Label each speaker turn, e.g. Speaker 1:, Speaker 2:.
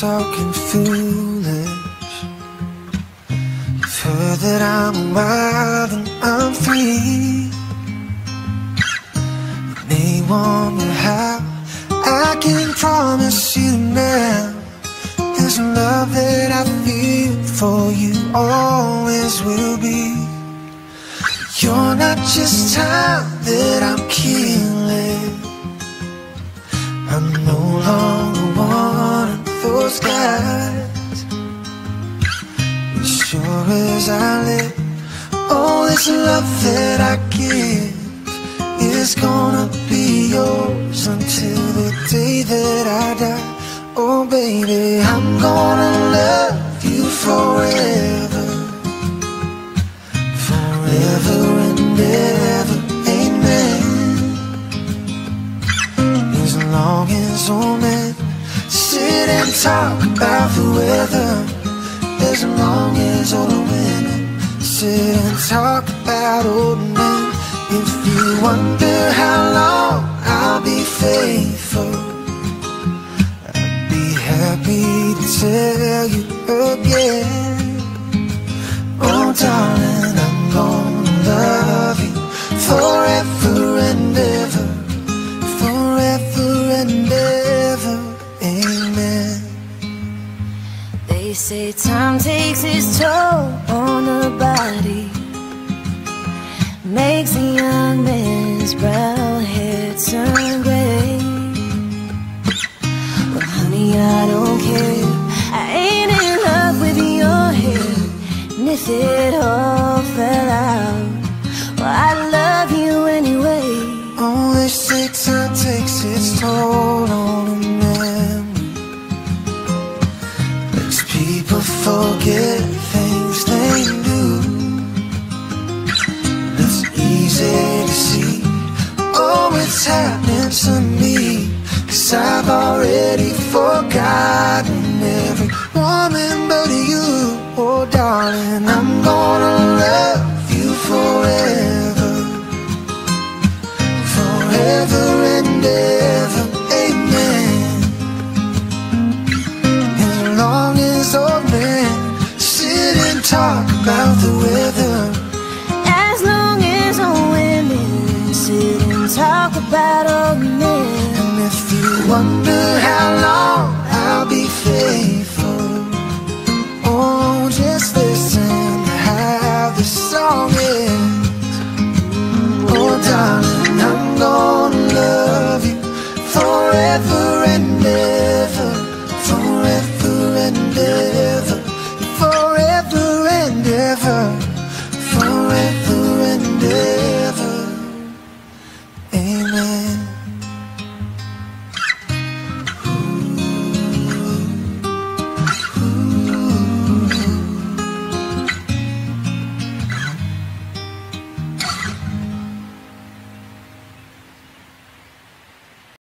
Speaker 1: talking foolish. You've heard that I'm wild and I'm free. May wonder how I can promise you now. There's love that I feel for you always will be. You're not just time that I'm killing. I'm no as I live, all this love that I give is gonna be yours until the day that I die. Oh, baby, I'm gonna love you forever, forever and ever. Amen. As long as old men sit and talk about the weather, as long as older women sit and talk about old men. If you wonder how long I'll be faithful, I'd be happy to tell you again. Oh, darling, I'm gonna love you forever
Speaker 2: They say time takes its toll on the body, makes a young man's brown hair turn gray. Well, honey, I don't care. I ain't in love with your hair, and if it all fell
Speaker 1: Get things they do. It's easy to see. Oh, it's happening to me. Cause I've already forgotten every woman but you. Oh, darling, I'm gonna love you forever. Forever and ever.
Speaker 2: talk about a me.
Speaker 1: And if you wonder how long I'll be faithful.